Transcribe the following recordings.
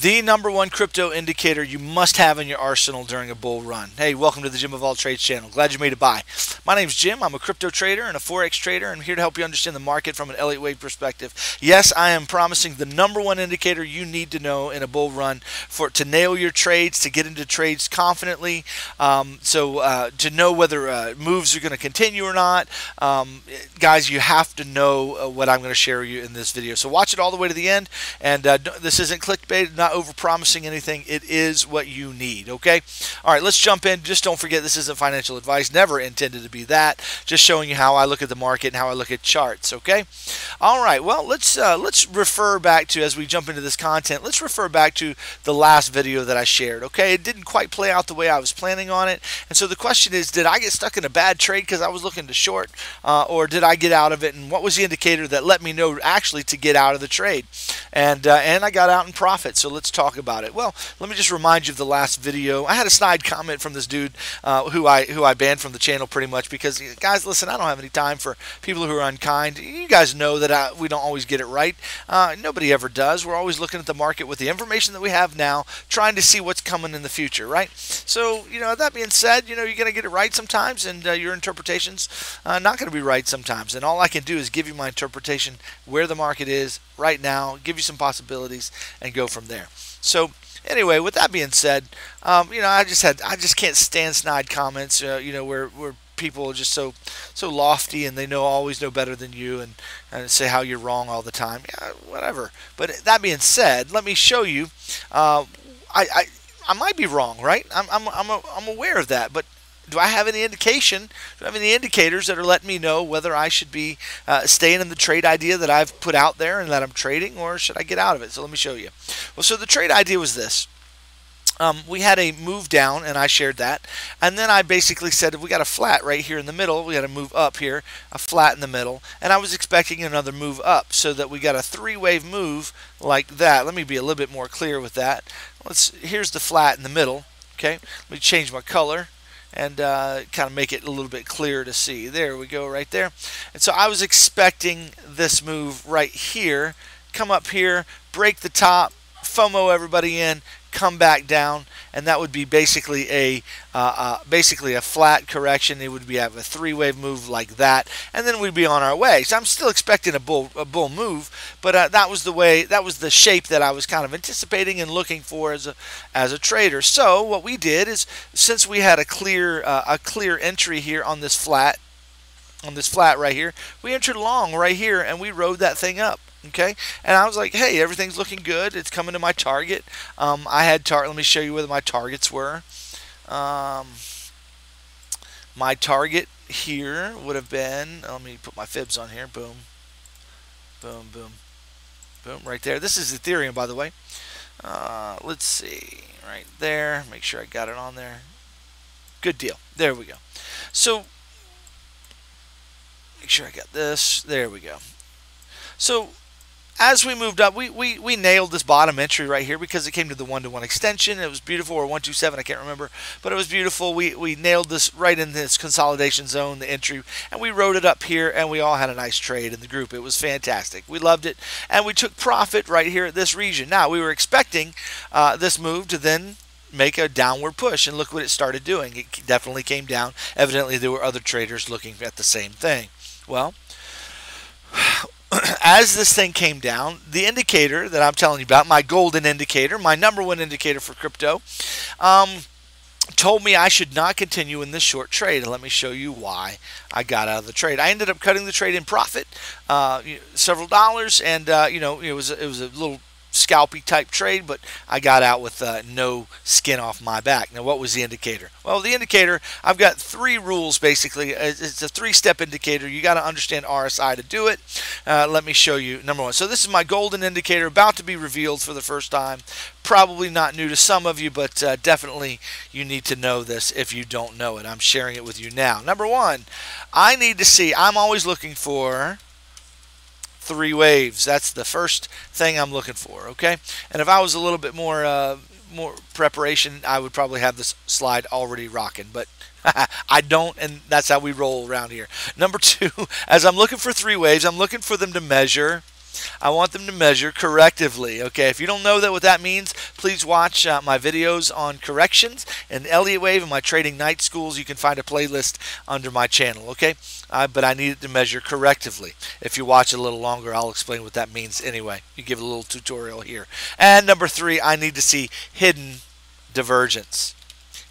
the number one crypto indicator you must have in your arsenal during a bull run. Hey, welcome to the Jim of All Trades channel. Glad you made it by. My name's Jim. I'm a crypto trader and a forex trader. I'm here to help you understand the market from an Elliott Wave perspective. Yes, I am promising the number one indicator you need to know in a bull run for to nail your trades, to get into trades confidently. Um, so uh, to know whether uh, moves are going to continue or not, um, guys, you have to know uh, what I'm going to share you in this video. So watch it all the way to the end. And uh, this isn't clickbait not over promising anything. It is what you need, okay? All right, let's jump in. Just don't forget this isn't financial advice. Never intended to be that. Just showing you how I look at the market and how I look at charts, okay? All right, well, let's uh, let's refer back to, as we jump into this content, let's refer back to the last video that I shared, okay? It didn't quite play out the way I was planning on it. And so the question is, did I get stuck in a bad trade because I was looking to short, uh, or did I get out of it? And what was the indicator that let me know actually to get out of the trade? And, uh, and I got out in profit. So let's talk about it. Well, let me just remind you of the last video. I had a snide comment from this dude uh, who I who I banned from the channel pretty much because guys, listen, I don't have any time for people who are unkind. You guys know that I, we don't always get it right. Uh, nobody ever does. We're always looking at the market with the information that we have now, trying to see what's coming in the future, right? So you know that being said, you know you're going to get it right sometimes, and uh, your interpretation's uh, not going to be right sometimes. And all I can do is give you my interpretation where the market is right now, give you some possibilities, and go from there. So anyway, with that being said, um, you know, I just had I just can't stand snide comments. Uh, you know, where where people are just so so lofty and they know always know better than you and, and say how you're wrong all the time. Yeah, whatever. But that being said, let me show you. Uh, I, I I might be wrong, right? I'm I'm I'm, I'm aware of that, but do I have any indication? Do I have any indicators that are letting me know whether I should be uh, staying in the trade idea that I've put out there and that I'm trading, or should I get out of it? So let me show you. Well, so the trade idea was this. Um, we had a move down, and I shared that. And then I basically said, we got a flat right here in the middle. We got a move up here, a flat in the middle. And I was expecting another move up so that we got a three-wave move like that. Let me be a little bit more clear with that. Let's. Here's the flat in the middle. Okay, let me change my color and uh, kind of make it a little bit clearer to see. There we go right there. And so I was expecting this move right here, come up here, break the top, FOMO everybody in, come back down, and that would be basically a uh, uh, basically a flat correction. It would be have a three-wave move like that, and then we'd be on our way. So I'm still expecting a bull a bull move, but uh, that was the way that was the shape that I was kind of anticipating and looking for as a as a trader. So what we did is since we had a clear uh, a clear entry here on this flat on this flat right here, we entered long right here and we rode that thing up okay? And I was like hey everything's looking good. It's coming to my target. Um, I had tar let me show you where my targets were. Um, my target here would have been let me put my fibs on here. Boom. Boom boom. Boom right there. This is Ethereum by the way. Uh, let's see. Right there. Make sure I got it on there. Good deal. There we go. So make sure I got this. There we go. So as we moved up, we, we, we nailed this bottom entry right here because it came to the one-to-one extension. It was beautiful, or 127, I can't remember, but it was beautiful. We, we nailed this right in this consolidation zone, the entry, and we rode it up here, and we all had a nice trade in the group. It was fantastic. We loved it, and we took profit right here at this region. Now, we were expecting uh, this move to then make a downward push, and look what it started doing. It definitely came down. Evidently, there were other traders looking at the same thing. Well, as this thing came down, the indicator that I'm telling you about, my golden indicator, my number one indicator for crypto, um, told me I should not continue in this short trade. And let me show you why I got out of the trade. I ended up cutting the trade in profit, uh, several dollars, and uh, you know it was it was a little scalpy type trade, but I got out with uh, no skin off my back. Now, what was the indicator? Well, the indicator, I've got three rules basically. It's a three step indicator. You got to understand RSI to do it. Uh, let me show you number one. So, this is my golden indicator about to be revealed for the first time. Probably not new to some of you, but uh, definitely you need to know this if you don't know it. I'm sharing it with you now. Number one, I need to see, I'm always looking for three waves. That's the first thing I'm looking for, okay? And if I was a little bit more uh, more preparation, I would probably have this slide already rocking, but I don't, and that's how we roll around here. Number two, as I'm looking for three waves, I'm looking for them to measure I want them to measure correctively. Okay, if you don't know that what that means, please watch uh, my videos on corrections and Elliott Wave and my trading night schools. You can find a playlist under my channel. Okay, uh, but I need it to measure correctively. If you watch a little longer, I'll explain what that means anyway. You give a little tutorial here. And number three, I need to see hidden divergence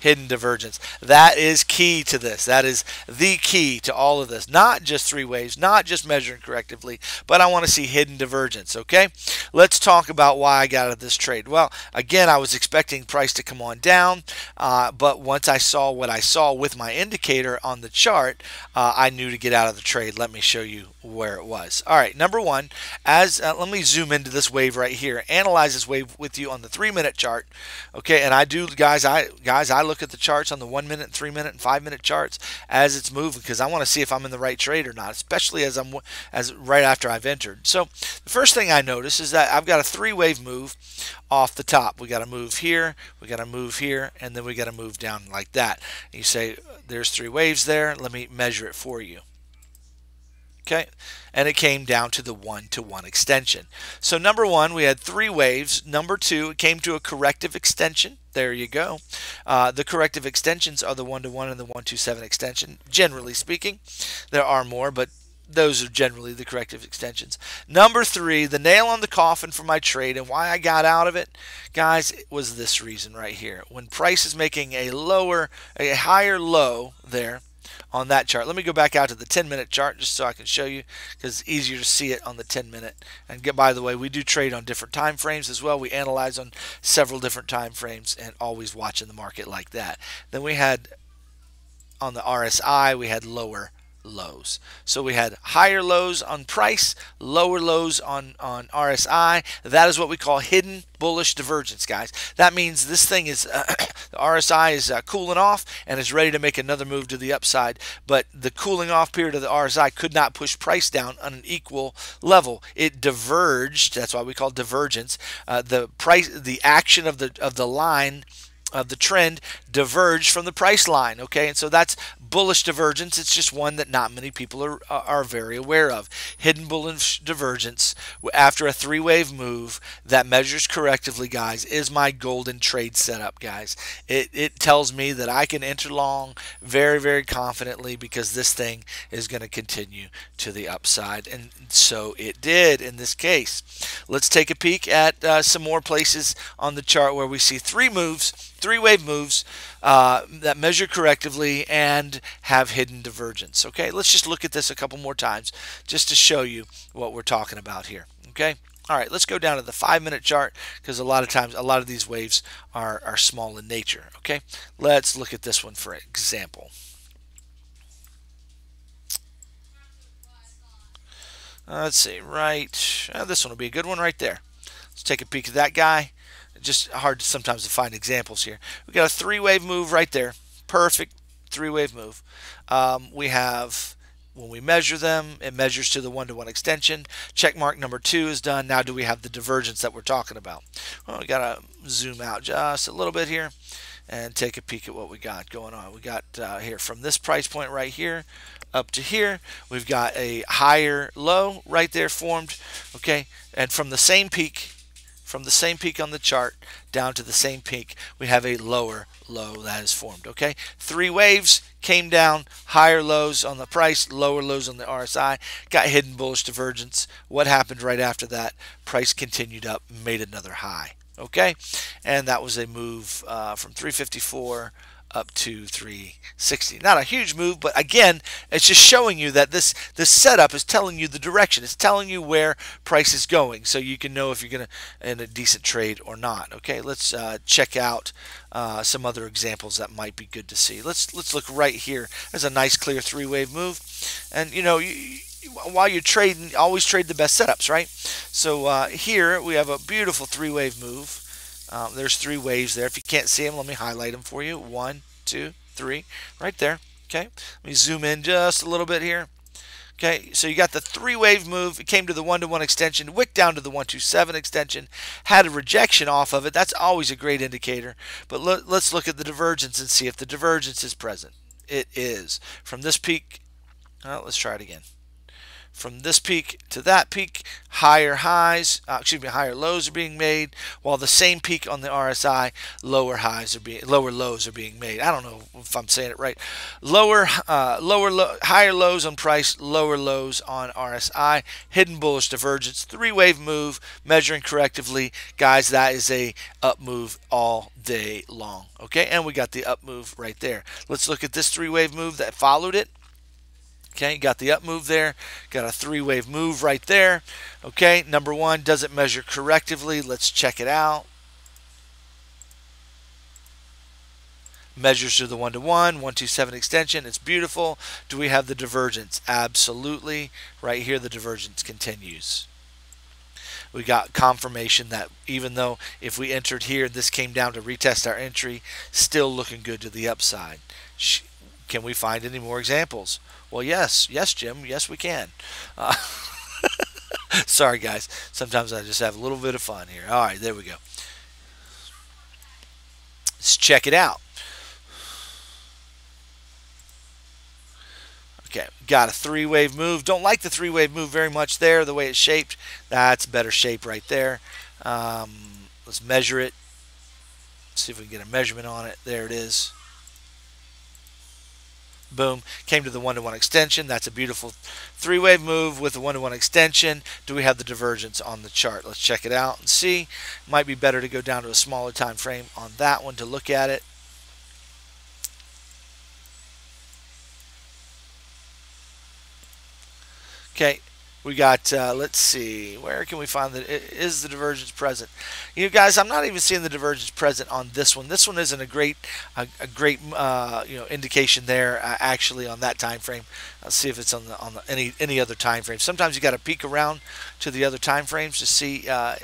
hidden divergence. That is key to this. That is the key to all of this. Not just three waves, not just measuring correctively, but I want to see hidden divergence, okay? Let's talk about why I got out of this trade. Well, again, I was expecting price to come on down, uh, but once I saw what I saw with my indicator on the chart, uh, I knew to get out of the trade. Let me show you where it was. All right, number one, as uh, let me zoom into this wave right here. Analyze this wave with you on the three minute chart. Okay, and I do, guys. I guys, I look at the charts on the one minute, three minute, and five minute charts as it's moving because I want to see if I'm in the right trade or not, especially as I'm as right after I've entered. So the first thing I notice is that I've got a three wave move off the top. We got to move here, we got to move here, and then we got to move down like that. you say there's three waves there. Let me measure it for you. Okay, and it came down to the one to one extension. So number one, we had three waves. Number two, it came to a corrective extension. There you go. Uh, the corrective extensions are the one to one and the one to seven extension. Generally speaking, there are more, but those are generally the corrective extensions. Number three, the nail on the coffin for my trade and why I got out of it, guys, it was this reason right here. When price is making a lower, a higher low there, on that chart. Let me go back out to the 10 minute chart just so I can show you because it's easier to see it on the 10 minute. And get by the way, we do trade on different time frames as well. We analyze on several different time frames and always watching the market like that. Then we had on the RSI, we had lower lows. So we had higher lows on price, lower lows on, on RSI. That is what we call hidden bullish divergence, guys. That means this thing is, uh, the RSI is uh, cooling off and is ready to make another move to the upside. But the cooling off period of the RSI could not push price down on an equal level. It diverged. That's why we call divergence. Uh, the price, the action of the of the line of the trend diverged from the price line okay and so that's bullish divergence it's just one that not many people are are very aware of. Hidden bullish divergence after a three wave move that measures correctively guys is my golden trade setup guys. It, it tells me that I can enter long very very confidently because this thing is going to continue to the upside and so it did in this case. Let's take a peek at uh, some more places on the chart where we see three moves three wave moves uh, that measure correctively and have hidden divergence. Okay, let's just look at this a couple more times just to show you what we're talking about here. Okay. All right, let's go down to the five minute chart because a lot of times, a lot of these waves are, are small in nature. Okay, let's look at this one for example. Uh, let's see, right, uh, this one will be a good one right there. Let's take a peek at that guy just hard sometimes to find examples here. We got a three wave move right there. Perfect three wave move. Um, we have when we measure them, it measures to the one-to-one extension. Check mark number two is done. Now do we have the divergence that we're talking about? Well, we got to zoom out just a little bit here and take a peek at what we got going on. We got uh, here from this price point right here up to here. We've got a higher low right there formed. Okay, and from the same peak from the same peak on the chart down to the same peak, we have a lower low that is formed. Okay, three waves came down, higher lows on the price, lower lows on the RSI, got hidden bullish divergence. What happened right after that? Price continued up, made another high. Okay, and that was a move uh, from 354 up to 360. Not a huge move, but again, it's just showing you that this this setup is telling you the direction. It's telling you where price is going, so you can know if you're going to in a decent trade or not. Okay, let's uh, check out uh, some other examples that might be good to see. Let's let's look right here. There's a nice clear three wave move, and you know you, while you're trading, always trade the best setups, right? So uh, here we have a beautiful three wave move. Um, there's three waves there. If you can't see them, let me highlight them for you. One, two, three, right there. Okay, let me zoom in just a little bit here. Okay, so you got the three wave move. It came to the one to one extension, wick down to the 127 extension, had a rejection off of it. That's always a great indicator. But lo let's look at the divergence and see if the divergence is present. It is. From this peak, let's try it again from this peak to that peak, higher highs, uh, excuse me, higher lows are being made, while the same peak on the RSI, lower highs are being, lower lows are being made. I don't know if I'm saying it right. Lower, uh, lower, lo higher lows on price, lower lows on RSI. Hidden bullish divergence, three-wave move, measuring correctively, guys. That is a up move all day long. Okay, and we got the up move right there. Let's look at this three-wave move that followed it. Okay, got the up move there, got a three wave move right there. Okay, number one, does it measure correctively? Let's check it out. Measures to the one to one, 127 extension. It's beautiful. Do we have the divergence? Absolutely. Right here, the divergence continues. We got confirmation that even though if we entered here, this came down to retest our entry, still looking good to the upside. Can we find any more examples? Well, yes, yes, Jim, yes, we can. Uh, sorry, guys. Sometimes I just have a little bit of fun here. All right, there we go. Let's check it out. Okay, got a three-wave move. Don't like the three-wave move very much there, the way it's shaped. That's better shape right there. Um, let's measure it. See if we can get a measurement on it. There it is. Boom. Came to the one-to-one extension. That's a beautiful three-wave move with the one-to-one extension. Do we have the divergence on the chart? Let's check it out and see. Might be better to go down to a smaller time frame on that one to look at it. Okay, we got, uh, let's see, where can we find that? Is the divergence present? You guys, I'm not even seeing the divergence present on this one. This one isn't a great, a, a great, uh, you know, indication there uh, actually on that time frame. Let's see if it's on the on the, any any other time frame. Sometimes you got to peek around to the other time frames to see uh,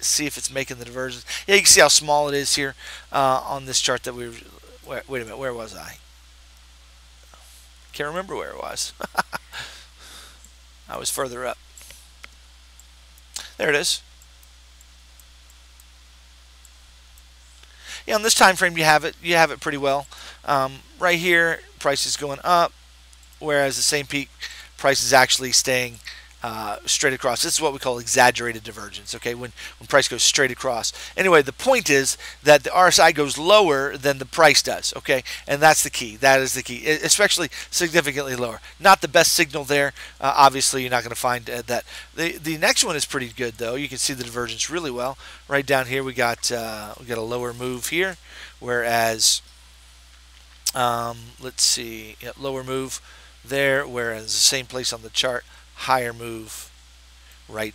see if it's making the divergence. Yeah, you can see how small it is here uh, on this chart that we. Wait, wait a minute, where was I? Can't remember where it was. I was further up. There it is. Yeah, on this time frame, you have it. You have it pretty well. Um, right here, price is going up, whereas the same peak price is actually staying uh, straight across. This is what we call exaggerated divergence, okay, when, when price goes straight across. Anyway, the point is that the RSI goes lower than the price does, okay, and that's the key. That is the key, especially significantly lower. Not the best signal there. Uh, obviously, you're not going to find uh, that. The, the next one is pretty good, though. You can see the divergence really well. Right down here, we got, uh, we got a lower move here, whereas, um, let's see, yep, lower move there, whereas the same place on the chart higher move right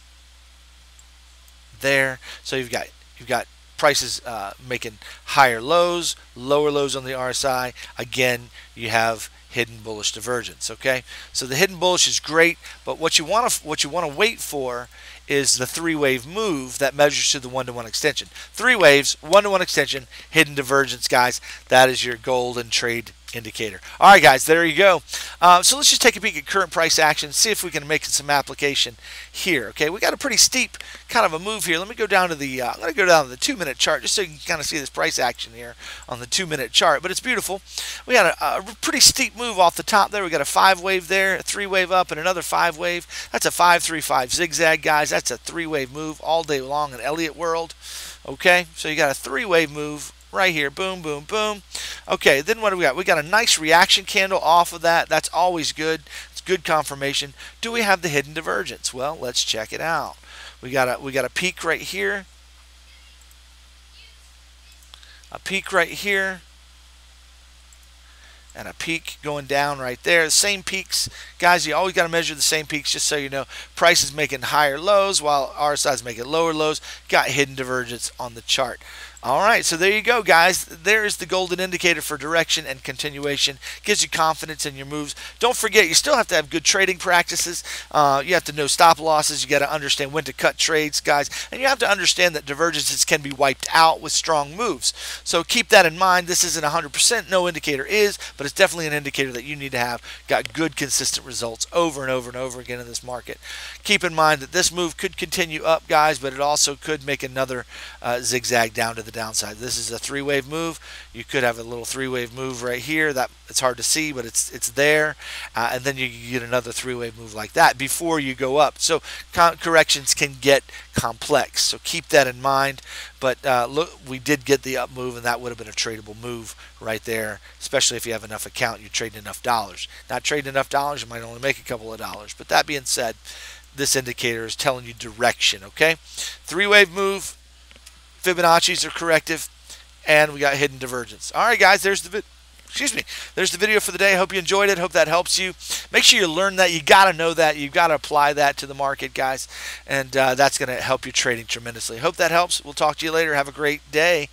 there. So you've got you've got prices uh, making higher lows, lower lows on the RSI. Again, you have hidden bullish divergence. Okay, so the hidden bullish is great, but what you want to what you want to wait for is the three wave move that measures to the one to one extension. Three waves, one to one extension, hidden divergence, guys. That is your golden trade indicator. All right, guys, there you go. Uh, so let's just take a peek at current price action, see if we can make some application here. Okay, we got a pretty steep kind of a move here. Let me go down to the, uh, I'm going to go down to the two-minute chart just so you can kind of see this price action here on the two-minute chart. But it's beautiful. We got a, a, pretty steep move off the top there. We got a five-wave there, a three-wave up, and another five-wave. That's a five-three-five zigzag, guys. That's a three-wave move all day long in Elliott World. Okay, so you got a three-wave move right here. Boom, boom, boom. Okay, then what do we got? We got a nice reaction candle off of that. That's always good. It's good confirmation. Do we have the hidden divergence? Well, let's check it out. We got a we got a peak right here. A peak right here. And a peak going down right there. The same peaks. Guys, you always got to measure the same peaks just so you know. Price is making higher lows while RSI is making lower lows. Got hidden divergence on the chart. All right, so there you go, guys. There's the golden indicator for direction and continuation. Gives you confidence in your moves. Don't forget, you still have to have good trading practices. Uh, you have to know stop losses. You got to understand when to cut trades, guys. And you have to understand that divergences can be wiped out with strong moves. So keep that in mind. This isn't 100%. No indicator is, but it's definitely an indicator that you need to have got good, consistent results over and over and over again in this market. Keep in mind that this move could continue up, guys, but it also could make another uh, zigzag down to the the downside. This is a three-wave move. You could have a little three-wave move right here. That It's hard to see, but it's it's there, uh, and then you get another three-wave move like that before you go up. So corrections can get complex. So keep that in mind. But uh, look, we did get the up move, and that would have been a tradable move right there, especially if you have enough account, you're trading enough dollars. Not trading enough dollars, you might only make a couple of dollars. But that being said, this indicator is telling you direction, okay? Three-wave move, Fibonacci's are corrective, and we got hidden divergence. All right, guys, there's the excuse me. There's the video for the day. Hope you enjoyed it. Hope that helps you. Make sure you learn that. You got to know that. You've got to apply that to the market, guys, and uh, that's going to help you trading tremendously. Hope that helps. We'll talk to you later. Have a great day.